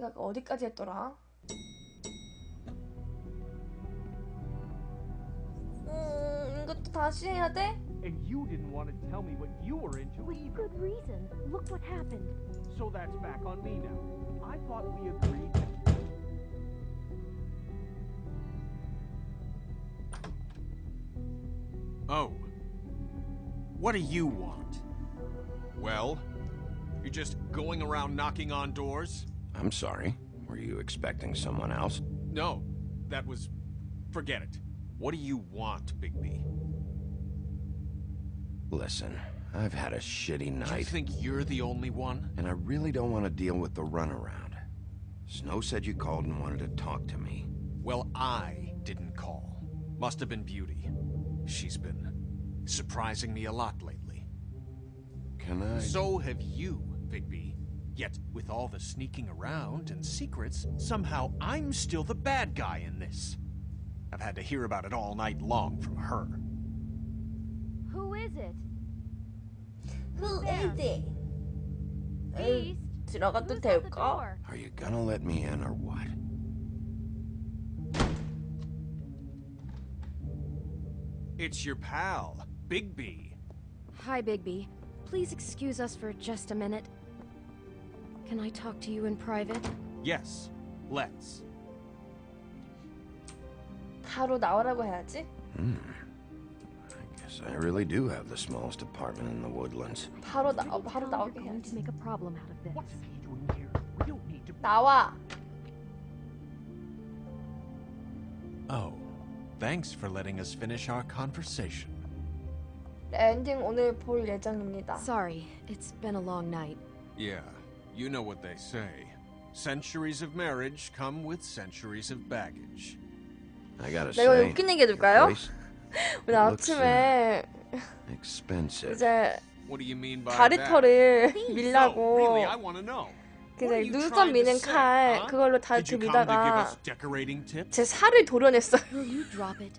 내가 어디까지 했더라? 음, 이것도 다시 해야 돼? And you didn't want to tell me what you were into With either. good reason. Look what happened. So that's back on me now. I thought we agreed. Oh. What do you want? Well, you're just going around knocking on doors? I'm sorry. Were you expecting someone else? No, that was. Forget it. What do you want, Bigby? Listen, I've had a shitty Do you think you're the only one? and I really don't want to deal with the runaround. Snow said you called and wanted to talk to me. Well, I didn't call. Must have been Beauty. She's been surprising me a lot lately. Can I? So have you, Bigby. Yet, with all the sneaking around and secrets, somehow I'm still the bad guy in this. I've had to hear about it all night long from her. Who is it? Who there? is it? Beast. 들어가도 Who's at the 될까? door? Are you gonna let me in or what? It's your pal, Bigby. Hi, Bigby. Please excuse us for just a minute. Can I talk to you in private? Yes, let's. 바로 나오라고 해야지. Hmm. I guess I really do have the smallest apartment in the woodlands. 바로 나 Did you 바로 tell 나오게 you're going to 해야지. make a problem out of this? What's he doing here? We don't need to. 나와. Oh, thanks for letting us finish our conversation. 엔딩 오늘 볼 예정입니다. Sorry, it's been a long night. Yeah, you know what they say. Centuries of marriage come with centuries of baggage. I gotta 내가 say, 웃긴 얘기 your 해줄까요? place 오늘 looks, 아침에 expensive. 이제 What do you mean by 다리털을 that? 밀라고 No, really, I want to know. 그 What are 이제 you 눈썹 trying to 미는 say, 칼 huh? 그걸로 Did 다리털 you come to give 밀다가 us decorating tips? 제 살을 도려냈어요. Will you drop it?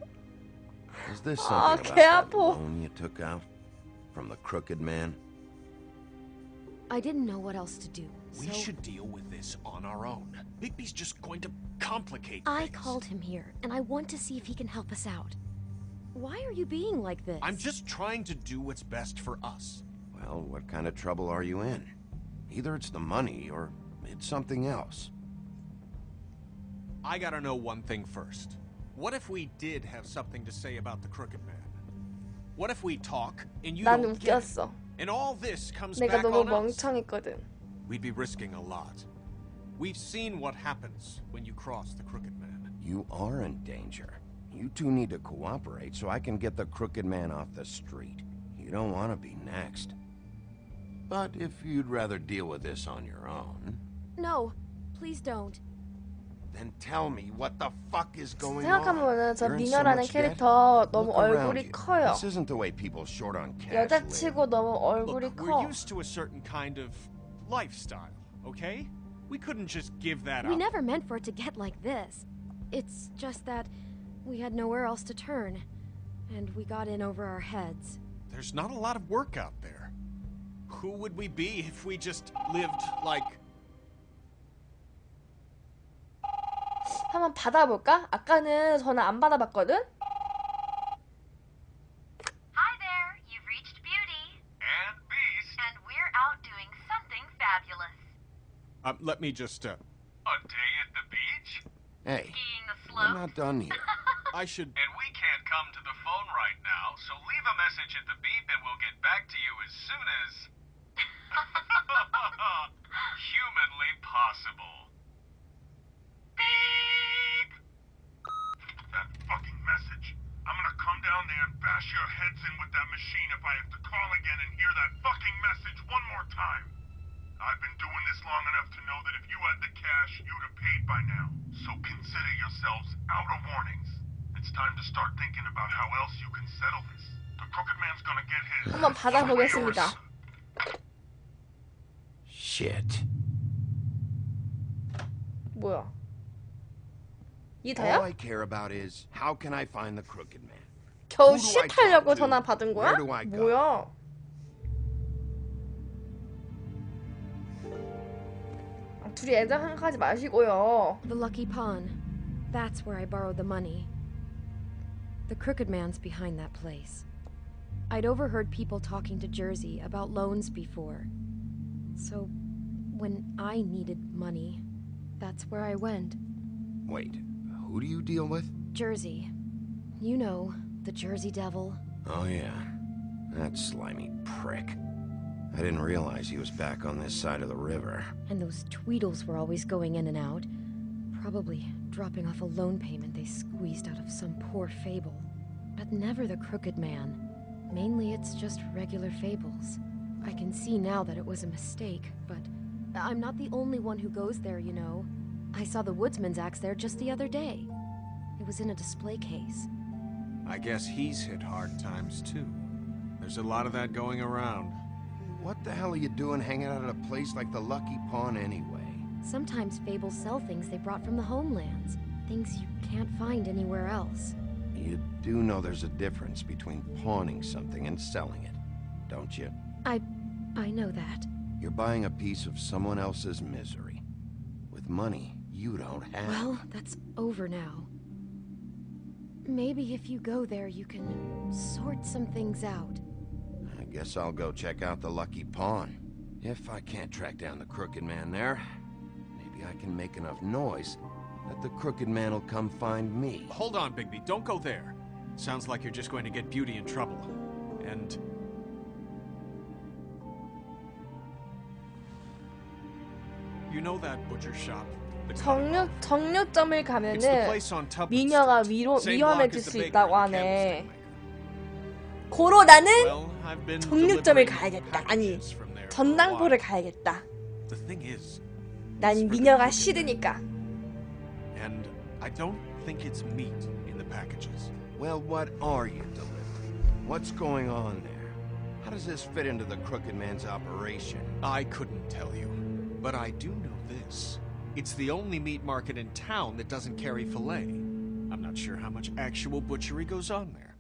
Is this 아, something 개 about that 아파. loan you took out from the crooked man? I didn't know what else to do. We so... should deal with this on our own. Bigby's just going to complicate I called him here, and I want to see if he can help us out. Why are you being like this? I'm just trying to do what's best for us. Well, what kind of trouble are you in? Either it's the money, or it's something else. I gotta know one thing first. What if we did have something to say about the Crooked Man? What if we talk and you don't get it? and all this comes 내가 back 너무 on us? 멍청했거든. We'd be risking a lot. We've seen what happens when you cross the Crooked Man. You are in danger. You two need to cooperate so I can get the crooked man off the street. You don't want to be next. But if you'd rather deal with this on your own, No, please don't. then tell me what the fuck is going on. 생각해보면은 저 You're in so 미녀라는 much debt? 캐릭터 너무 Look around 얼굴이 you. 커요. This isn't the way people short on cash live. 여자치고 너무 얼굴이 Look, 커. we're used to a certain kind of lifestyle, okay? We couldn't just give that We up. never meant for it to get like this. It's just that we had nowhere else to turn, and we got in over our heads. There's not a lot of work out there. Who would we be if we just lived like 한번 받아볼까? 아까는 전화 안 받아봤거든? Hi there, you've reached Beauty, And Beast, and we're out doing something fabulous. uh, let me just uh a day at the beach? Hey, Skiing the I'm slope. not done here. I should And we can't come to the phone right now, so leave a message at the beep and we'll get back to you as soon as. humanly possible. Beep! That fucking message. I'm gonna come down there and bash your heads in with that machine if I have to call again and hear that fucking message one more time. I've been doing this long enough to know that if you had the cash, you'd have paid by now. So consider yourselves out of warnings. It's time to start thinking about how else you can settle this. The crooked man's gonna get his. 한번 받아보겠습니다. Shit. 뭐야? 이 All 다야? I care about is how can I find the crooked man? 겨우 Who do I 쉿하려고 talk to? 전화 받은 거야? Where do I go? 뭐야? 아, 둘이 애정 한가지 마시고요. The Lucky Pawn. That's where I borrowed the money. The Crooked Man's behind that place. I'd overheard people talking to Jersey about loans before. So, when I needed money, that's where I went. Wait, who do you deal with? Jersey. You know, the Jersey Devil. Oh, yeah. That slimy prick. I didn't realize he was back on this side of the river. And those Tweedles were always going in and out. Probably dropping off a loan payment they squeezed out of some poor fable. But never the Crooked Man. Mainly it's just regular fables. I can see now that it was a mistake, but I'm not the only one who goes there, you know. I saw the Woodsman's axe there just the other day. It was in a display case. I guess he's hit hard times too. There's a lot of that going around. What the hell are you doing hanging out at a place like the Lucky Pawn anyway? Sometimes fables sell things they brought from the homelands, things you can't find anywhere else. You do know there's a difference between pawning something and selling it, don't you? I I know that. You're buying a piece of someone else's misery. With money you don't have. Well, that's over now. Maybe if you go there, you can sort some things out. I guess I'll go check out the Lucky Pawn. If I can't track down the Crooked Man there, maybe I can make enough noise that the Crooked Man will come find me. Hold on, Bigby. Don't go there. Sounds like you're just going to get Beauty in trouble. And. You know that butcher shop? 정류 정류점을 가면은 미녀가. 위로 위험해질 수 있다고 하네. 고로 나는 정류점을 가야겠다. 아니 전당포를. 가야겠다. 난 미녀가 싫으니까. And I don't think it's meat in the packages. Well, what are you delivering? What's going on there? How does this fit into the Crooked Man's operation? I couldn't tell you, but I do know this. It's the only meat market in town that doesn't carry filet. I'm not sure how much actual butchery goes on there.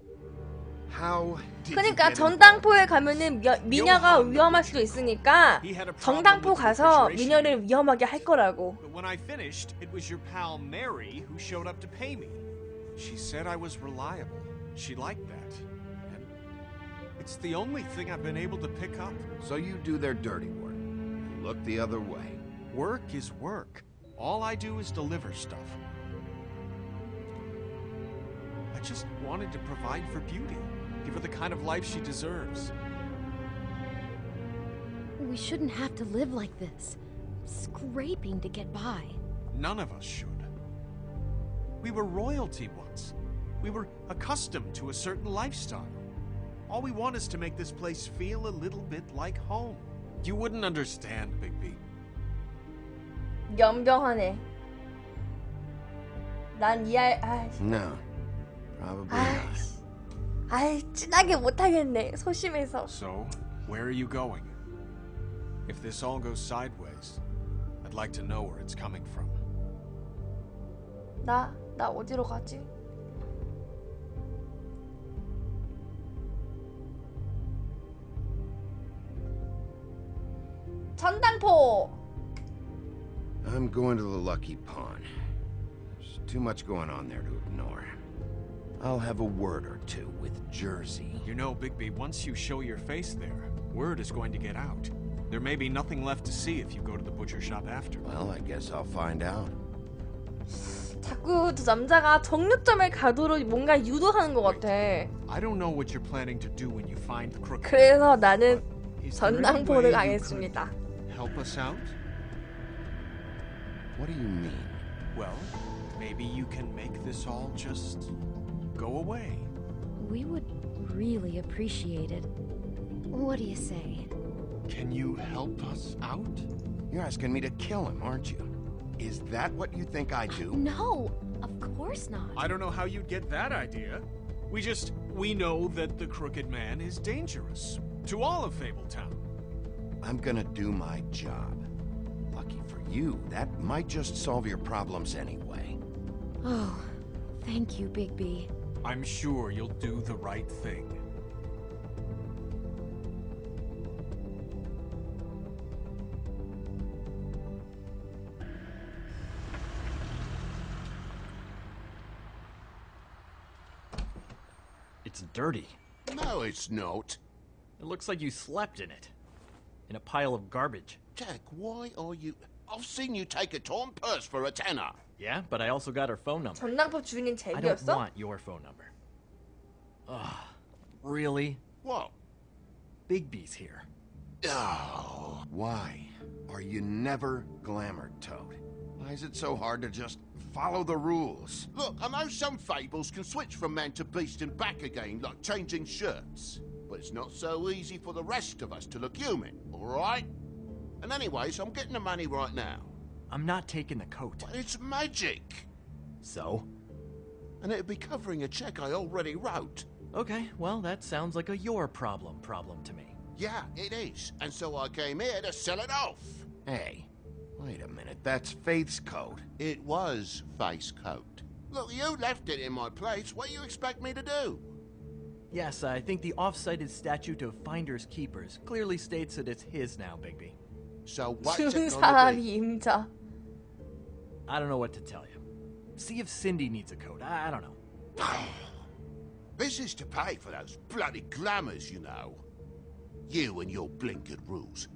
How did you 그러니까 get involved? 전당포에 가면은 미, 미녀가 위험할 수도 있으니까 He had a problem 정당포 with the 가서 refrigeration. 미녀를 위험하게 할 거라고. But when I finished, it was your pal Mary who showed up to pay me. She said I was reliable. She liked that. And it's the only thing I've been able to pick up. So you do their dirty work. and Look the other way. Work is work. All I do is deliver stuff. I just wanted to provide for Beauty. Give her the kind of life she deserves. We shouldn't have to live like this, scraping to get by. None of us should. We were royalty once. We were accustomed to a certain lifestyle. All we want is to make this place feel a little bit like home. You wouldn't understand, Bigby. 연병하네. 난 이해 아 No. Probably not. 아이씨. 아이 진하게 못 하겠네 소심해서. So, where are you going? If this all goes sideways, I'd like to know where it's coming from. 나 나 어디로 가지? 전당포. I'm going to the Lucky Pawn. There's too much going on there to ignore. I'll have a word or two with Jersey. You know, Bigby, once you show your face there, word is going to get out. There may be nothing left to see if you go to the butcher shop after. Well, I guess I'll find out. 자꾸 저 남자가 정류점을 가도록 뭔가 유도하는 것 같아. I don't know what you're planning to do when you find the crook. 그래서 나는 Is there any 전당포를 way you 가겠습니다. could Help us out? What do you mean? Well, maybe you can make this all just go away. We would really appreciate it. What do you say? Can you help us out? You're asking me to kill him, aren't you? Is that what you think I do? Uh, no, of course not. I don't know how you'd get that idea. We just we know that the crooked man is dangerous to all of Fabletown. I'm gonna do my job you, that might just solve your problems anyway. Oh, thank you, Bigby. I'm sure you'll do the right thing. It's dirty. No, it's not. It looks like you slept in it. In a pile of garbage. Jack, why are you... I've seen you take a torn purse for a tenner. Yeah, but I also got her phone number. 전당포 주인인 I don't 잭이었어? want your phone number. Ugh. Really? What? Bigby's here. Oh, why are you never glamored, Toad? Why is it so hard to just follow the rules? Look, I know some fables can switch from man to beast and back again, like changing shirts. But it's not so easy for the rest of us to look human, alright? And anyways, I'm getting the money right now. I'm not taking the coat. But it's magic! So? And it'd be covering a check I already wrote. Okay, well, that sounds like a your problem problem to me. Yeah, it is. And so I came here to sell it off. Hey, wait a minute. That's Faith's coat. It was Faith's coat. Look, you left it in my place. What do you expect me to do? Yes, I think the off-cited statute of finders keepers clearly states that it's his now, Bigby. So what Choose I don't know what to tell you. See if Cindy needs a coat. I, I don't know. this is to pay for those bloody glamours, you know. You and your blinkered rules.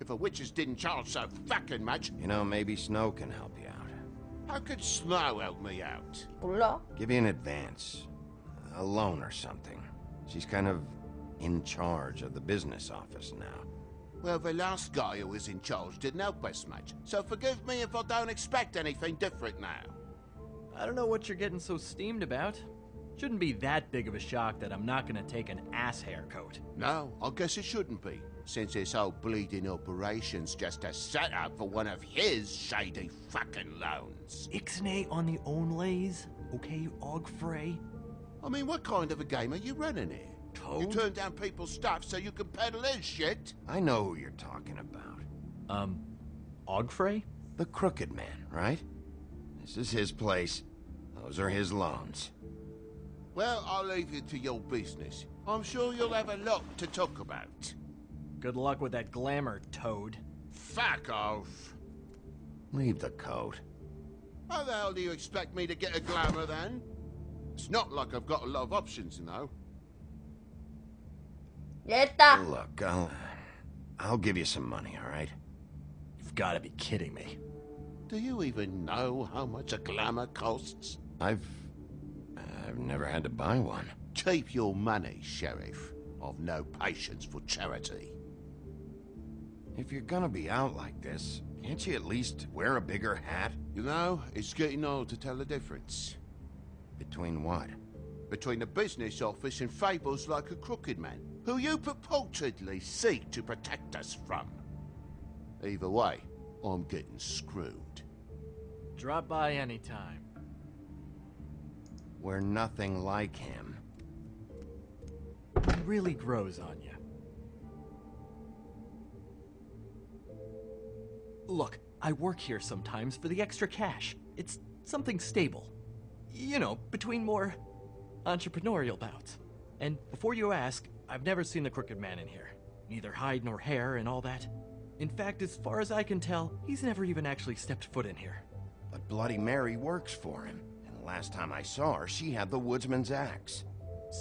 If the witches didn't charge so fucking much... You know, maybe Snow can help you out. How could Snow help me out? Give you an advance. A loan or something. She's kind of in charge of the business office now. Well, the last guy who was in charge didn't help us much, so forgive me if I don't expect anything different now. I don't know what you're getting so steamed about. Shouldn't be that big of a shock that I'm not gonna take an ass haircoat. No, I guess it shouldn't be, since this whole bleeding operation's just a setup for one of his shady fucking loans. Ixnay on the own lays, okay, Og Frey? I mean, what kind of a game are you running here? You turn down people's stuff so you can peddle his shit? I know who you're talking about. Um, Ogfrey? The Crooked Man, right? This is his place. Those are his loans. Well, I'll leave you to your business. I'm sure you'll have a lot to talk about. Good luck with that glamour, Toad. Fuck off. Leave the coat. How the hell do you expect me to get a glamour then? It's not like I've got a lot of options, you know. 됐다. Look, I'll... I'll give you some money, all right? You've gotta be kidding me. Do you even know how much a glamour costs? I've... I've never had to buy one. Keep your money, Sheriff. I've no patience for charity. If you're gonna be out like this, can't you at least wear a bigger hat? You know, it's getting old to tell the difference. Between what? Between the business office and fables like a crooked man, who you purportedly seek to protect us from. Either way, I'm getting screwed. Drop by anytime. We're nothing like him. He really grows on you. Look, I work here sometimes for the extra cash. It's something stable. You know, between more entrepreneurial bouts. And before you ask, I've never seen the Crooked Man in here. Neither hide nor hair and all that. In fact, as far as I can tell, he's never even actually stepped foot in here. But Bloody Mary works for him. And the last time I saw her, she had the woodsman's axe.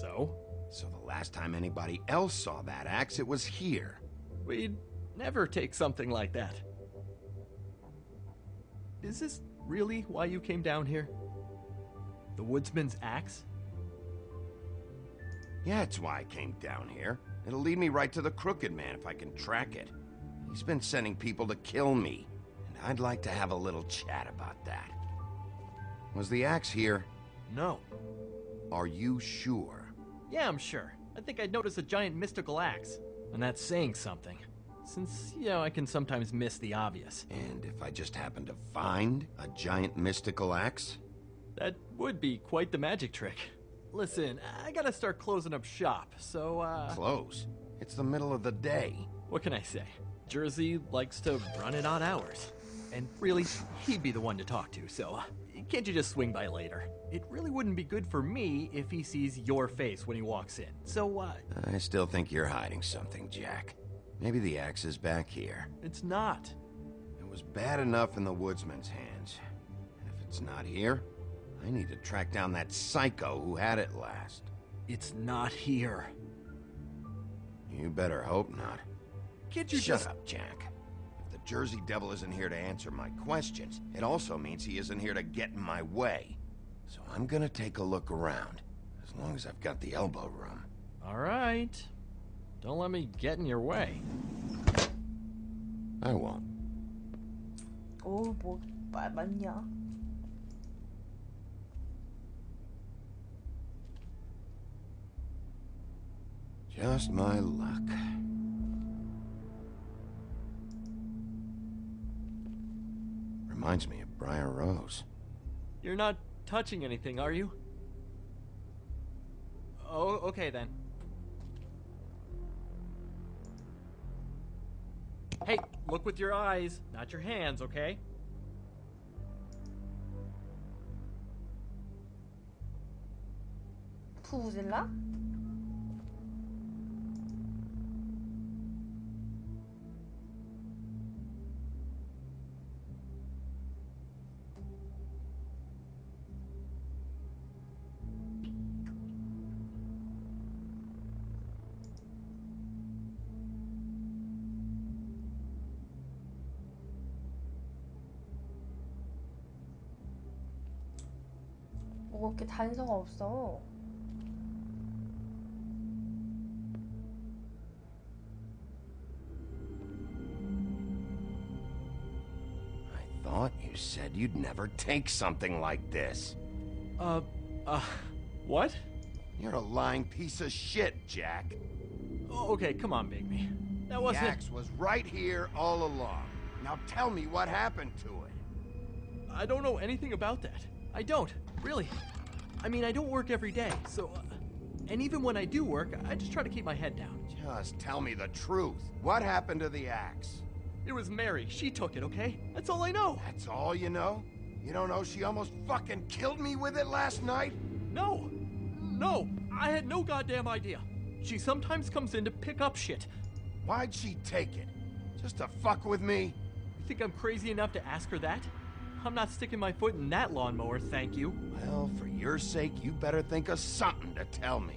So? So the last time anybody else saw that axe, it was here. We'd never take something like that. Is this really why you came down here? The woodsman's axe? Yeah, it's why I came down here. It'll lead me right to the Crooked Man if I can track it. He's been sending people to kill me, and I'd like to have a little chat about that. Was the axe here? No. Are you sure? Yeah, I'm sure. I think I'd notice a giant mystical axe. And that's saying something. Since, you know, I can sometimes miss the obvious. And if I just happen to find a giant mystical axe? That would be quite the magic trick. Listen, I gotta start closing up shop, so, uh. Close. It's the middle of the day. What can I say? Jersey likes to run it odd hours. And really, he'd be the one to talk to, so uh, can't you just swing by later? It really wouldn't be good for me if he sees your face when he walks in. So, uh, I still think you're hiding something, Jack. Maybe the axe is back here. it's not. It was bad enough in the woodsman's hands. And if it's not here, I need to track down that psycho who had it last. It's not here. You better hope not. Get your Shut up, Jack. If the Jersey Devil isn't here to answer my questions, it also means he isn't here to get in my way. So I'm gonna take a look around, as long as I've got the elbow room. Alright. Don't let me get in your way. I won't. Oh, boy, bye. Just my luck. Reminds me of Briar Rose. You're not touching anything, are you? Oh, okay then. Hey, look with your eyes, not your hands, okay? Vous 라? 뭐 그렇게 단서가 없어. I thought you said you'd never take something like this. Uh, uh, what? You're a lying piece of shit, Jack. Oh, okay, come on, Bigby. That The wasn't. axe was right here all along. Now tell me what happened to it. I don't know anything about that. I don't, really. I mean, I don't work every day, so. Uh, and even when I do work, I just try to keep my head down. Just tell me the truth. What happened to the axe? It was Mary. She took it, okay? That's all I know. That's all you know? You don't know she almost fucking killed me with it last night? No! No! I had no goddamn idea. She sometimes comes in to pick up shit. Why'd she take it? Just to fuck with me? You think I'm crazy enough to ask her that? I'm not sticking my foot in that lawnmower, thank you. Well, for your sake, you better think of something to tell me.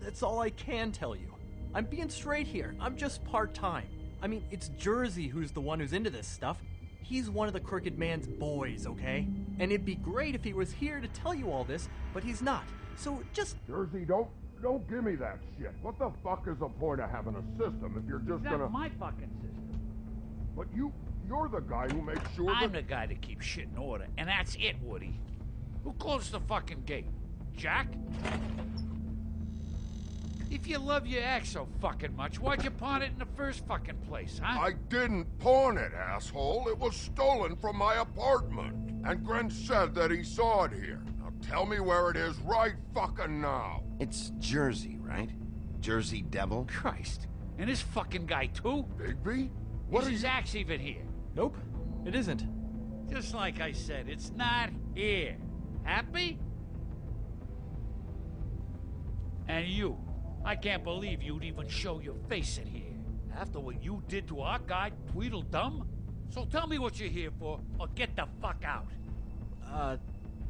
That's all I can tell you. I'm being straight here. I'm just part time. I mean, it's Jersey who's the one who's into this stuff. He's one of the Crooked Man's boys, okay? And it'd be great if he was here to tell you all this, but he's not. So just. Jersey, don't don't give me that shit. What the fuck is the point of having a system if you're just That's gonna? my fucking system. But you you're the guy who makes sure I'm that. the guy that keeps shit in order, and that's it, Woody. Who closed the fucking gate? Jack? If you love your ex so fucking much, why'd you pawn it in the first fucking place, huh? I didn't pawn it, asshole. It was stolen from my apartment. And Gren said that he saw it here. Now tell me where it is right fucking now. It's Jersey, right? Jersey Devil? Christ. And this fucking guy, too? Bigby? What is his axe even here? Nope, it isn't. Just like I said, it's not here. Happy? And you. I can't believe you'd even show your face in here. After what you did to our guy, Tweedledum? So tell me what you're here for, or get the fuck out. Uh,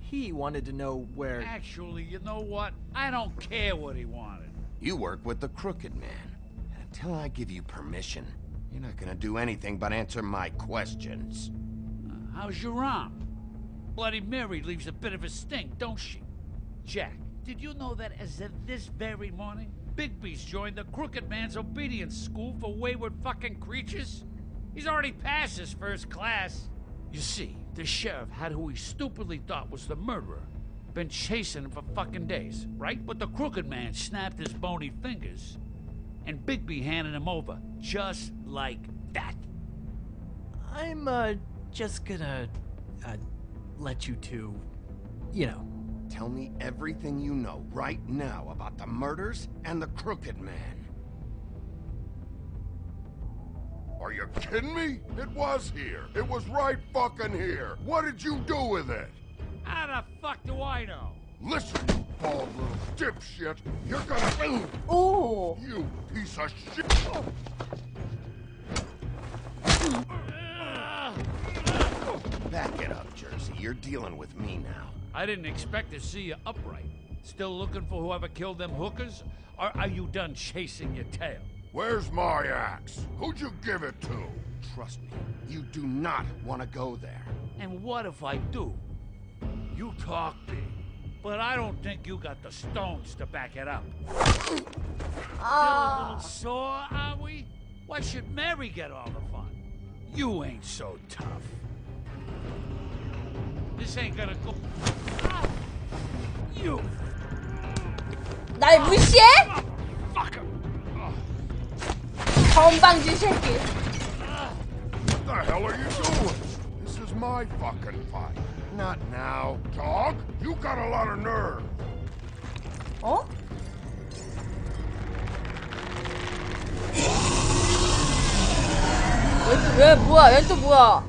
he wanted to know where. Actually, you know what? I don't care what he wanted. You work with the Crooked Man. And until I give you permission, you're not gonna do anything but answer my questions. Uh, how's your arm? Bloody Mary leaves a bit of a stink, don't she? Jack, did you know that as of this very morning, Bigby's joined the Crooked Man's Obedience School for Wayward Fucking Creatures? He's already passed his first class. You see, the sheriff had who he stupidly thought was the murderer. Been chasing him for fucking days, right? But the Crooked Man snapped his bony fingers, and Bigby handed him over, just like that. I'm, uh, just gonna, uh, let you two, you know. Tell me everything you know right now about the murders and the Crooked Man. Are you kidding me? It was here. It was right fucking here. What did you do with it? How the fuck do I know? Listen, you bald little dipshit. You're gonna. 오! You piece of shit. Back it up, Jersey. You're dealing with me now. I didn't expect to see you upright. Still looking for whoever killed them hookers? Or are you done chasing your tail? Where's my axe? Who'd you give it to? Trust me, you do not want to go there. And what if I do? You talk big, but I don't think you got the stones to back it up. Still a little sore, are we? Why should Mary get all the fun? You ain't so tough. This ain't gonna go. Ah! You 날 무시해? fucker! 건방진 새끼. What the hell are you doing? This is my fucking fight. Not now. Dog, you got a lot of nerve. 어? 얘, 왜 뭐야? 얘 또 뭐야?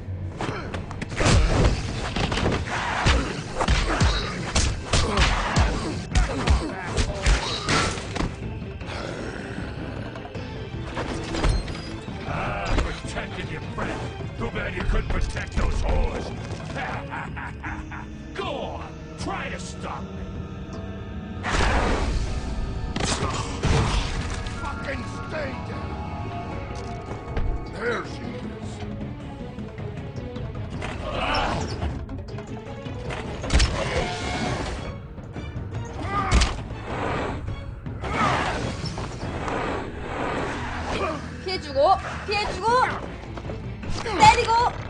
피해주고, 때리고.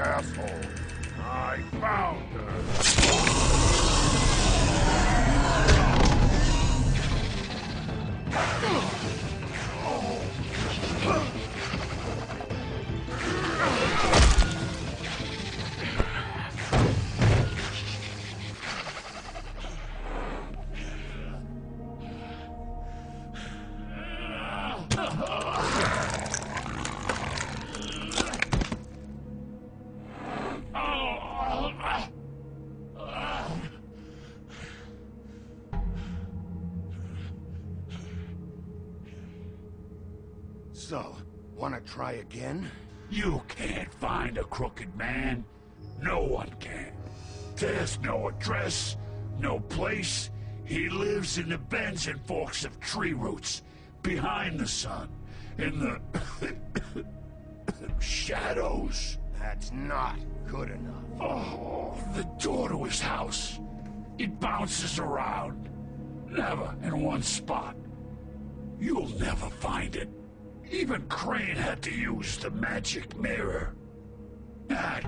Asshole. I found her. To try again? You can't find a crooked man. No one can. There's no address, no place. He lives in the bends and forks of tree roots, behind the sun, in the shadows. That's not good enough. Oh, the door to his house. It bounces around. Never in one spot. You'll never find it. Even Crane had to use the magic mirror. That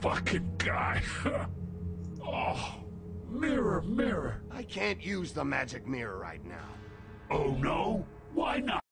fucking guy. oh, mirror, mirror. I can't use the magic mirror right now. Oh no? Why not?